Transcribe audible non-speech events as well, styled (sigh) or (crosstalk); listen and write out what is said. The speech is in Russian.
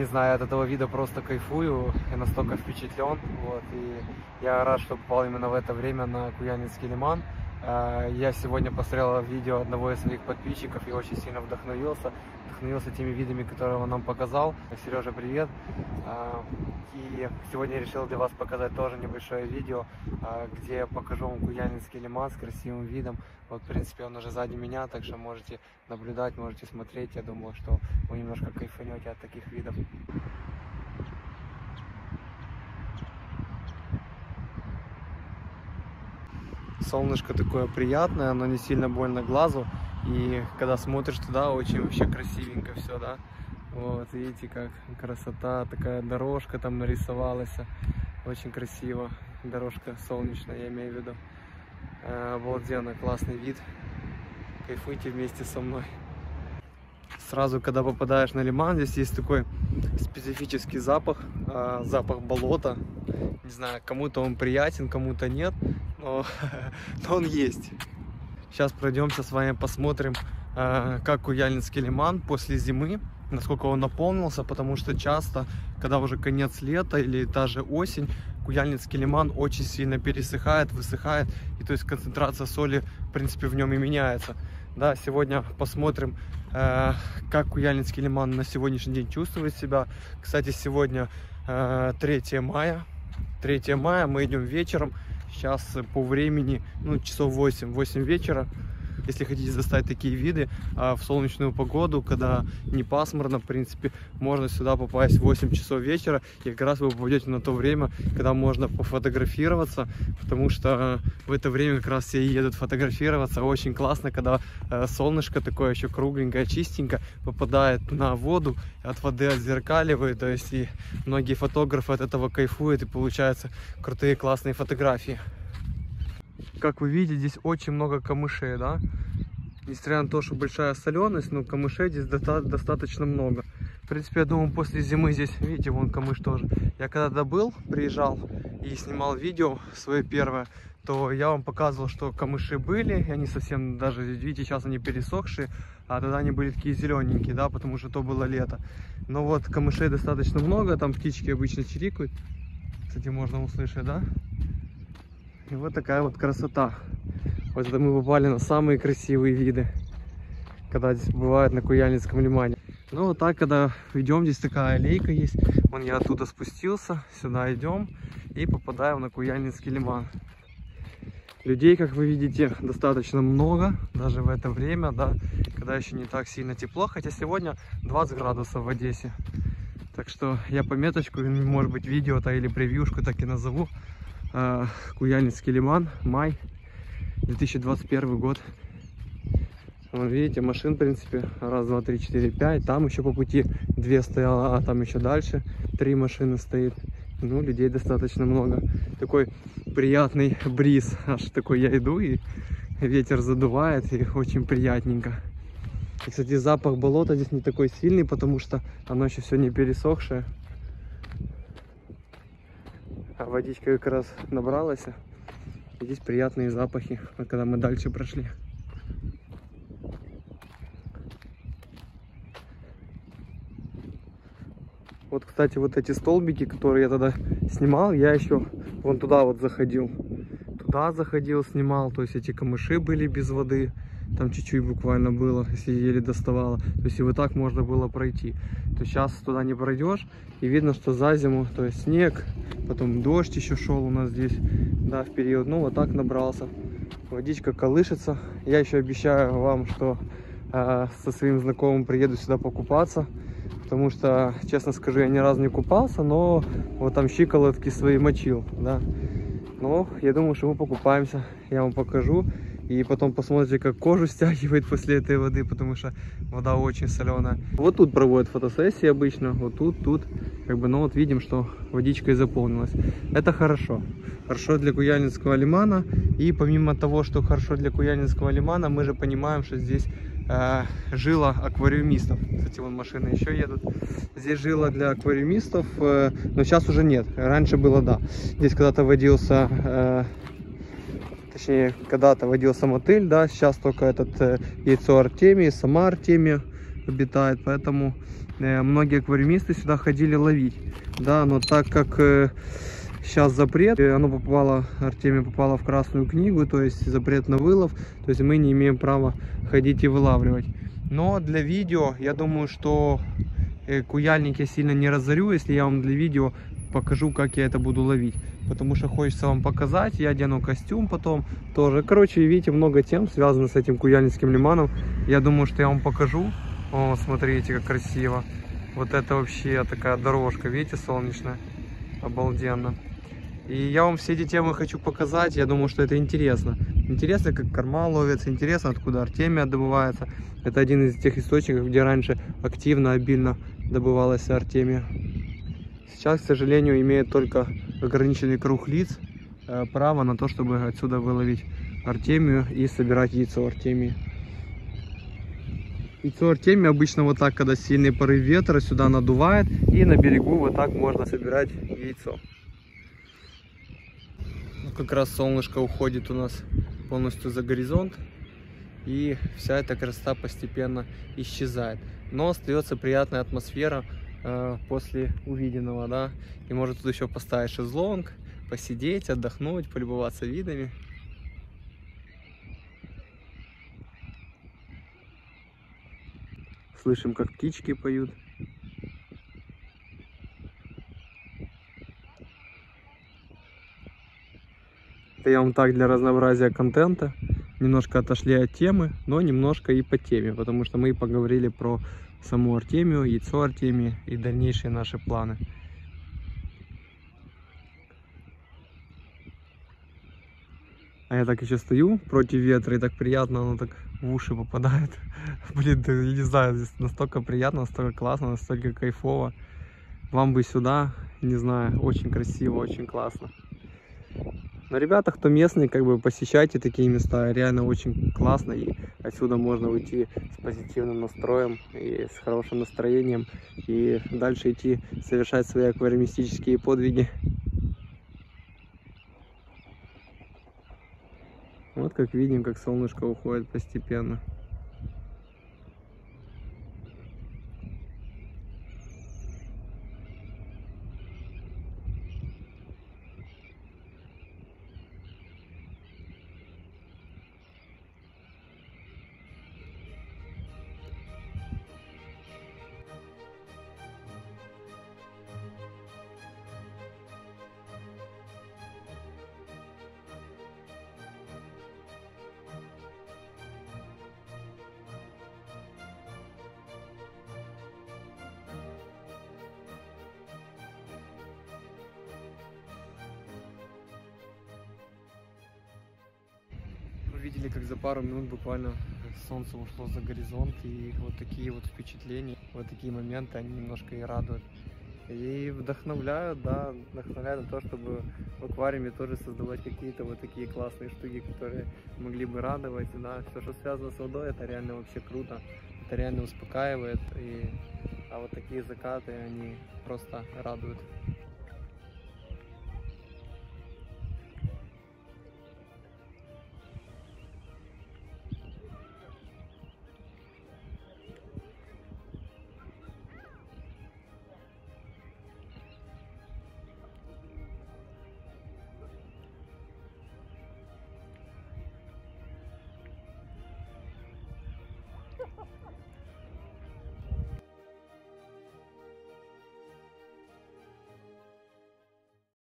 не знаю, от этого вида просто кайфую, я настолько впечатлен, вот, и я рад, что попал именно в это время на Куяльницкий лиман. А, я сегодня посмотрел видео одного из своих подписчиков и очень сильно вдохновился, вдохновился теми видами, которые он нам показал. Сережа, привет! А, и сегодня я решил для вас показать тоже небольшое видео, а, где я покажу вам Куяльницкий лиман с красивым видом. Вот, в принципе, он уже сзади меня, так что можете наблюдать, можете смотреть. Я думаю, что вы немножко кайфанете от таких видов. солнышко такое приятное, оно не сильно больно глазу. И когда смотришь туда, очень вообще красивенько все, да. Вот, видите, как красота, такая дорожка там нарисовалась. Очень красиво. Дорожка солнечная, я имею в виду. Э, обалденно, классный вид. Кайфуйте вместе со мной. Сразу, когда попадаешь на лиман, здесь есть такой специфический запах, э, запах болота. Не знаю, кому-то он приятен, кому-то нет но, (laughs) но он есть. Сейчас пройдемся с вами, посмотрим, э, как Куяльницкий лиман после зимы, насколько он наполнился, потому что часто, когда уже конец лета или та же осень, Куяльницкий лиман очень сильно пересыхает, высыхает, и то есть концентрация соли, в принципе, в нем и меняется. Да, сегодня посмотрим, э, как Куяльницкий лиман на сегодняшний день чувствует себя. Кстати, сегодня 3 э, мая. 3 мая, мы идем вечером. Сейчас по времени, ну, часов 8, 8 вечера. Если хотите застать такие виды а в солнечную погоду, когда не пасмурно, в принципе, можно сюда попасть в 8 часов вечера. И как раз вы попадете на то время, когда можно пофотографироваться, потому что в это время как раз все едут фотографироваться. Очень классно, когда э, солнышко такое еще кругленькое, чистенькое, попадает на воду, от воды отзеркаливает. То есть и многие фотографы от этого кайфуют и получаются крутые классные фотографии. Как вы видите, здесь очень много камышей, да? Несмотря на то, что большая соленость, но камышей здесь достаточно много. В принципе, я думаю, после зимы здесь, видите, вон камыш тоже. Я когда добыл, приезжал и снимал видео свое первое, то я вам показывал, что камыши были, и они совсем даже, видите, сейчас они пересохшие, а тогда они были такие зелененькие, да, потому что то было лето. Но вот камышей достаточно много, там птички обычно чирикают, кстати, можно услышать, да? И вот такая вот красота. Вот это мы попали на самые красивые виды, когда здесь бывают на Куяльницком лимане. Ну вот так, когда идем, здесь такая аллейка есть. Вон я оттуда спустился, сюда идем и попадаем на Куяльницкий лиман. Людей, как вы видите, достаточно много, даже в это время, да, когда еще не так сильно тепло, хотя сегодня 20 градусов в Одессе. Так что я пометочку, может быть, видео-то или превьюшку так и назову. А, Куяльницкий лиман, май 2021 год. Вон, видите, машин, в принципе, раз, два, три, четыре, пять. Там еще по пути две стояло, а там еще дальше три машины стоит. Ну, людей достаточно много. Такой приятный бриз. Аж такой я иду, и ветер задувает, и очень приятненько. И, кстати, запах болота здесь не такой сильный, потому что оно еще все не пересохшее. А водичка как раз набралась. И здесь приятные запахи, когда мы дальше прошли. Вот, кстати, вот эти столбики, которые я тогда снимал, я еще вон туда вот заходил. Туда заходил, снимал, то есть эти камыши были без воды там чуть-чуть буквально было, если еле доставало. То есть и вот так можно было пройти. То сейчас туда не пройдешь, и видно, что за зиму, то есть снег, потом дождь еще шел у нас здесь, да, в период. Ну, вот так набрался. Водичка колышется. Я еще обещаю вам, что э, со своим знакомым приеду сюда покупаться. Потому что, честно скажу, я ни разу не купался, но вот там щиколотки свои мочил, да. Но я думаю, что мы покупаемся. Я вам покажу. И потом посмотрите, как кожу (laughs) стягивает после этой воды, потому что вода очень соленая. Вот тут проводят фотосессии обычно, вот тут, тут. Как бы, ну вот видим, что водичкой заполнилась. Это хорошо. Хорошо для Куяльницкого лимана. И помимо того, что хорошо для Куяльницкого лимана, мы же понимаем, что здесь э, жила аквариумистов. Кстати, вон машины еще едут. Здесь жила для аквариумистов, э, но сейчас уже нет. Раньше было, да. Здесь когда-то водился... Э, точнее, когда-то водился мотыль, да, сейчас только этот э, яйцо Артемии, сама Артемия обитает, поэтому э, многие аквариумисты сюда ходили ловить. Да, но так как э, сейчас запрет, э, оно попало, Артемия попало в Красную книгу, то есть запрет на вылов, то есть мы не имеем права ходить и вылавливать. Но для видео, я думаю, что э, куяльник я сильно не разорю, если я вам для видео покажу, как я это буду ловить. Потому что хочется вам показать, я одену костюм потом тоже. Короче, видите, много тем связано с этим куяльницким лиманом. Я думаю, что я вам покажу. О, смотрите, как красиво. Вот это вообще такая дорожка, видите, солнечная. Обалденно. И я вам все эти темы хочу показать, я думаю, что это интересно. Интересно, как корма ловится, интересно, откуда артемия добывается. Это один из тех источников, где раньше активно, обильно добывалась артемия. Сейчас, к сожалению, имеет только ограниченный круг лиц э, право на то, чтобы отсюда выловить артемию и собирать яйцо артемии. Яйцо артемии обычно вот так, когда сильный порыв ветра, сюда надувает, и на берегу вот так можно собирать яйцо. Ну, как раз солнышко уходит у нас полностью за горизонт, и вся эта красота постепенно исчезает. Но остается приятная атмосфера э, после увиденного, да, и может тут еще поставить шезлонг, посидеть, отдохнуть, полюбоваться видами. Слышим, как птички поют. Это я вам так для разнообразия контента. Немножко отошли от темы, но немножко и по теме, потому что мы поговорили про саму Артемию, яйцо Артемии и дальнейшие наши планы. А я так еще стою против ветра, и так приятно, оно так в уши попадает. (laughs) Блин, я не знаю, здесь настолько приятно, настолько классно, настолько кайфово. Вам бы сюда, не знаю, очень красиво, очень классно. Но ребята, кто местный, как бы посещайте такие места, реально очень классно. И отсюда можно уйти с позитивным настроем и с хорошим настроением. И дальше идти совершать свои аквариумистические подвиги. Вот как видим, как солнышко уходит постепенно. Видели, как за пару минут буквально солнце ушло за горизонт, и вот такие вот впечатления, вот такие моменты, они немножко и радуют. И вдохновляют, да, вдохновляют на то, чтобы в аквариуме тоже создавать какие-то вот такие классные штуки, которые могли бы радовать, да. Все, что связано с водой, это реально вообще круто, это реально успокаивает, и... а вот такие закаты, они просто радуют.